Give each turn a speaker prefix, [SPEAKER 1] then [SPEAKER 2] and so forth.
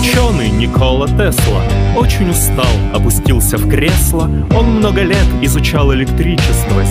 [SPEAKER 1] Ученый Никола Тесла очень устал, опустился в кресло. Он много лет изучал электричество,